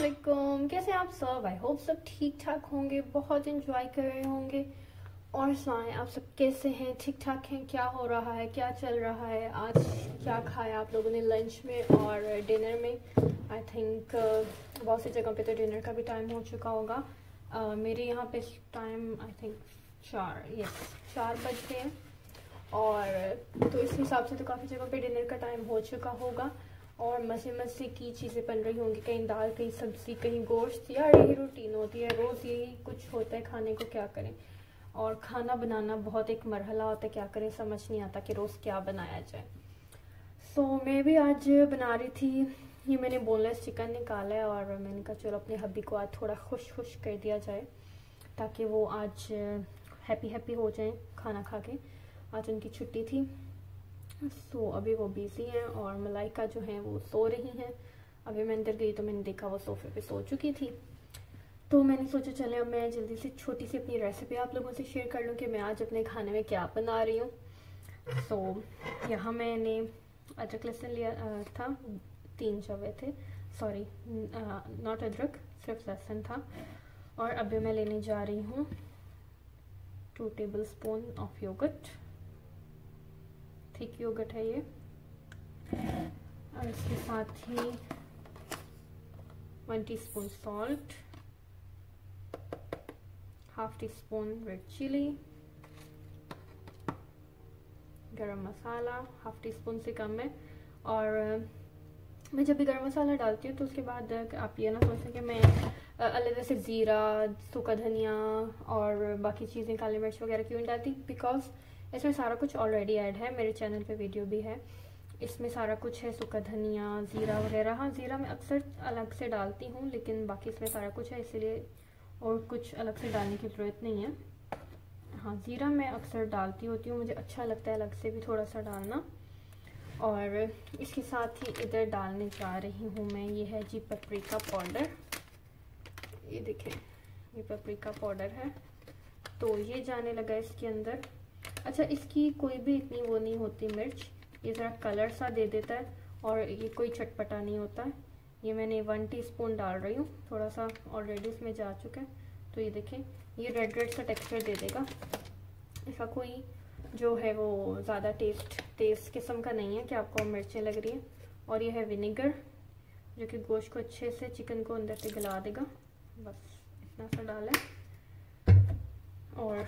असलम कैसे आप सब? आई होप सब ठीक ठाक होंगे। बहुत इंजॉय कर रहे होंगे। और सुनाएँ आप सब कैसे हैं? ठीक ठाक हैं? क्या हो रहा है? क्या चल रहा है? आज क्या खाया आप लोगों ने लंच में और डिनर में? आई थिंक uh, बहुत सी जगह पे तो डिनर का भी टाइम हो चुका होगा। Uh, मेरे यहाँ पे टाइम आई थिंक चार यस चार बज गए हैं। और तो इस हिसाब से तो काफ़ी जगह पे डिनर का टाइम हो चुका होगा। और मज़े मज़े की चीज़ें बन रही होंगी। कहीं दाल कहीं सब्ज़ी कहीं गोश्त यार यही रूटीन होती है। रोज़ यही कुछ होता है खाने को क्या करें? और खाना बनाना बहुत एक मरहला होता है। क्या करें? समझ नहीं आता कि रोज़ क्या बनाया जाए। सो so, मैं भी आज बना रही थी। ये मैंने बोनलेस चिकन निकाला है और मैंने कहा चलो अपने हब्बी को आज थोड़ा खुश खुश कर दिया जाए ताकि वो आज हैप्पी हैप्पी हो जाए खाना खा के। आज उनकी छुट्टी थी। सो so, अभी वो बिज़ी हैं और मलाइका जो है वो सो रही हैं। अभी मैं अंदर गई तो मैंने देखा वो सोफे पे सो चुकी थी। तो मैंने सोचा चले अब मैं जल्दी से छोटी सी अपनी रेसिपी आप लोगों से शेयर कर लूँ कि मैं आज अपने खाने में क्या बना रही हूँ। सो so, यहाँ मैंने अदरक लहसुन लिया था। तीन चवे थे। सॉरी नॉट अदरक सिर्फ़ लहसुन था। और अभी मैं लेने जा रही हूँ two tablespoon of yoghurt thick yoghurt है ये। और इसके साथ ही one teaspoon salt half teaspoon red chilli garam masala half tea spoon से कम है। और मैं जब भी गरम मसाला डालती हूँ तो उसके बाद आप ये ना सोचें कि मैं अलग से ज़ीरा, सूखा धनिया और बाकी चीज़ें, काली मिर्च वगैरह क्यों नहीं डालती? बिकॉज़ इसमें सारा कुछ ऑलरेडी ऐड है, मेरे चैनल पे वीडियो भी है। इसमें सारा कुछ है, सूखा धनिया, ज़ीरा वगैरह। हाँ ज़ीरा मैं अक्सर अलग से डालती हूँ, लेकिन बाकी इसमें सारा कुछ है, इसीलिए और कुछ अलग से डालने की ज़रूरत नहीं है। हाँ ज़ीरा मैं अक्सर डालती होती हूँ, मुझे अच्छा लगता है अलग से भी थोड़ा सा डालना। और इसके साथ ही इधर डालने जा रही हूँ मैं, ये है जी पपरिका पाउडर ये देखें, ये पपरिका पाउडर है। तो ये जाने लगा इसके अंदर। अच्छा इसकी कोई भी इतनी वो नहीं होती मिर्च। ये ज़रा कलर सा दे देता है और ये कोई चटपटा नहीं होता। है ये मैंने वन टीस्पून डाल रही हूँ। थोड़ा सा ऑलरेडी इसमें जा चुका है। तो ये देखें, ये रेड रेड सा टेक्सचर दे देगा। इसका कोई जो है वो ज़्यादा टेस्ट टेस्ट किस्म का नहीं है कि आपको मिर्चें लग रही हैं। और ये है विनेगर जो कि गोश्त को अच्छे से चिकन को अंदर से गला देगा। बस इतना सा डालें और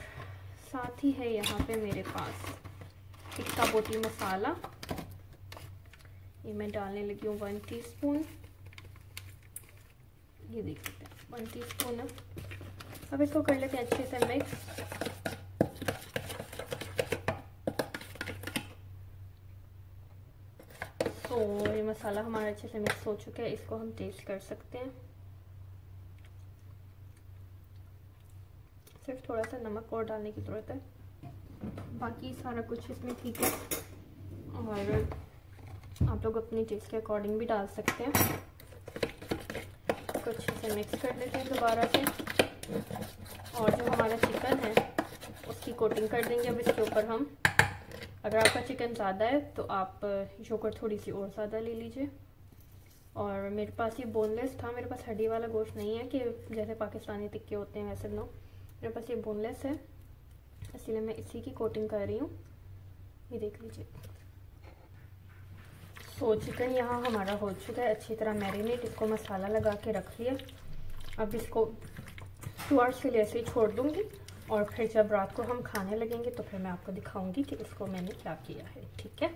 साथ ही है यहाँ पे मेरे पास। टिक्का बोटी मसाला। ये मैं डालने लगी हूँ वन टीस्पून ये देख सकते हैं वन टीस्पून है। अब इसको कर लेते हैं अच्छे से मिक्स तो ये मसाला हमारा अच्छे से मिक्स हो चुका है, इसको हम टेस्ट कर सकते हैं। सिर्फ़ थोड़ा सा नमक और डालने की ज़रूरत है। बाकी सारा कुछ इसमें ठीक है। और आप लोग अपनी टेस्ट के अकॉर्डिंग भी डाल सकते हैं। कुछ इसे मिक्स कर लेते हैं दोबारा से। और जो हमारा चिकन है, उसकी कोटिंग कर देंगे अब इसके ऊपर हम। अगर आपका चिकन ज़्यादा है तो आप योगर्ट थोड़ी सी और ज़्यादा ले लीजिए। और मेरे पास ये बोनलेस था, मेरे पास हड्डी वाला गोश्त नहीं है कि जैसे पाकिस्तानी टिक्के होते हैं वैसे नो। मेरे पास ये बोनलेस है इसलिए मैं इसी की कोटिंग कर रही हूँ। ये देख लीजिए। सो चिकन यहाँ हमारा हो चुका है अच्छी तरह मैरिनेट इसको मसाला लगा के रख लिया। अब इसको टू आवर्स के लिए ऐसे ही छोड़ दूँगी और फिर जब रात को हम खाने लगेंगे तो फिर मैं आपको दिखाऊँगी कि इसको मैंने क्या किया है ठीक है?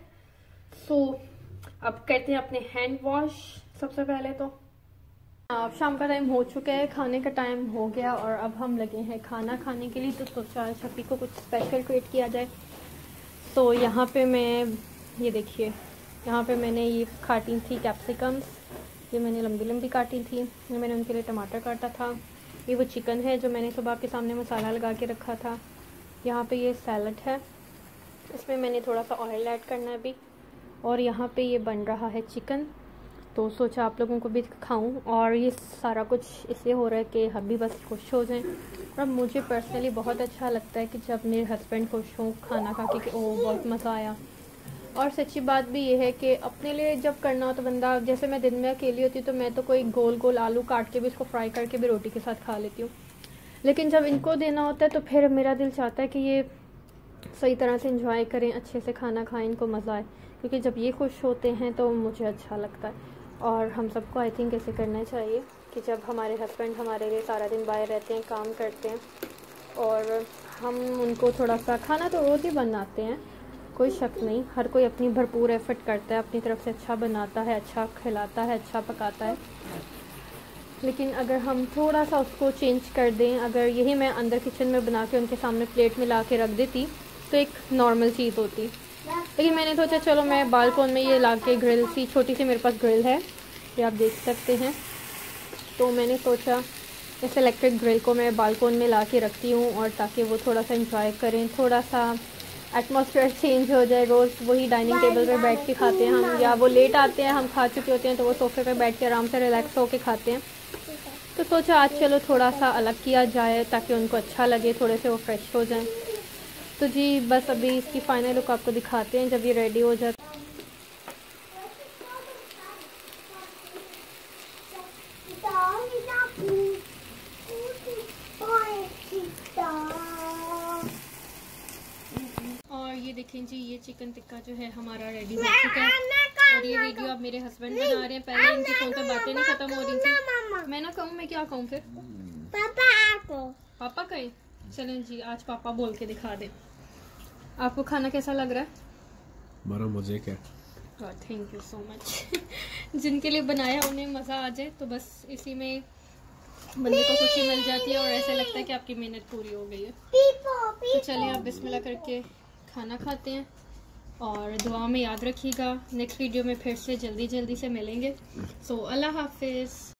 सो so, अब कहते हैं अपने हैंड वॉश सबसे पहले तो। अब शाम का टाइम हो चुका है, खाने का टाइम हो गया और अब हम लगे हैं खाना खाने के लिए तो सोचा छपी को कुछ स्पेशल क्रिएट किया जाए। तो यहाँ पे मैं, ये देखिए, यहाँ पे मैंने ये काटी थी कैप्सिकम्स ये मैंने लंबी लंबी काटी थी, ये मैंने उनके लिए टमाटर काटा था, ये वो चिकन है जो मैंने सुबह आपके सामने मसाला लगा के रखा था। यहाँ पे ये सैलड है, इसमें मैंने थोड़ा सा ऑयल ऐड करना है अभी, और यहाँ पे ये बन रहा है चिकन तो सोचा आप लोगों को भी खाऊं और ये सारा कुछ इसलिए हो रहा है कि हम भी बस खुश हो जाएँ। और मुझे पर्सनली बहुत अच्छा लगता है कि जब मेरे हस्बैंड खुश हों, खाना खा के ओ बहुत मज़ा आया। और सच्ची बात भी ये है कि अपने लिए जब करना हो तो बंदा, जैसे मैं दिन में अकेली होती हूँ तो मैं तो कोई गोल गोल आलू काट के भी इसको फ्राई करके भी रोटी के साथ खा लेती हूँ। लेकिन जब इनको देना होता है तो फिर मेरा दिल चाहता है कि ये सही तरह से इंजॉय करें, अच्छे से खाना खाएँ, इनको मज़ा आए। क्योंकि जब ये खुश होते हैं तो मुझे अच्छा लगता है। और हम सबको आई थिंक ऐसे करना चाहिए कि जब हमारे हस्बैंड हमारे लिए सारा दिन बाहर रहते हैं, काम करते हैं और हम उनको थोड़ा सा खाना तो रोज़ ही बनाते हैं, कोई शक नहीं। हर कोई अपनी भरपूर एफर्ट करता है, अपनी तरफ़ से अच्छा बनाता है अच्छा खिलाता है अच्छा पकाता है। लेकिन अगर हम थोड़ा सा उसको चेंज कर दें, अगर यही मैं अंदर किचन में बना के उनके सामने प्लेट में ला के रख देती तो एक नॉर्मल चीज़ होती। लेकिन मैंने सोचा, चलो मैं बालकोन में ये ला के ग्रिल सी, छोटी सी मेरे पास ग्रिल है, ये आप देख सकते हैं। तो मैंने सोचा, इस इलेक्ट्रिक ग्रिल को मैं बालकोन में ला के रखती हूँ और ताकि वो थोड़ा सा इंजॉय करें, थोड़ा सा एटमोसफेयर चेंज हो जाए, रोज़ वही डाइनिंग टेबल पे बैठ के खाते हैं हम, या वो लेट आते हैं, हम खा चुके होते हैं तो वो सोफे पे बैठ के आराम से रिलैक्स होके खाते हैं। तो सोचा आज चलो थोड़ा सा अलग किया जाए, ताकि उनको अच्छा लगे, थोड़े से वो फ्रेश हो जाएँ। तो जी बस अभी इसकी फ़ाइनल लुक आपको दिखाते हैं जब ये रेडी हो और ये देखें जी ये चिकन टिक्का जो है हमारा रेडी हो चुका है। और ये वीडियो अब मेरे हस्बैंड बना रहे हैं पहले इनके फ़ोन पे बातें नहीं खत्म हो रही थी। मैं ना कहूँ मैं क्या कहूँ फिर? पापा पापा कहे चलें जी आज पापा बोल के दिखा दे। आपको खाना कैसा लग रहा है? बड़ा मज़े का थैंक यू सो मच जिनके लिए बनाया उन्हें मज़ा आ जाए तो बस इसी में बंदे को खुशी मिल जाती है और ऐसा लगता है कि आपकी मेहनत पूरी हो गई है। पीपो तो चलिए आप बिस्मिल्लाह करके खाना खाते हैं और दुआ में याद रखिएगा। नेक्स्ट वीडियो में फिर से जल्दी जल्दी से मिलेंगे। सो अल्लाह हाफिज़।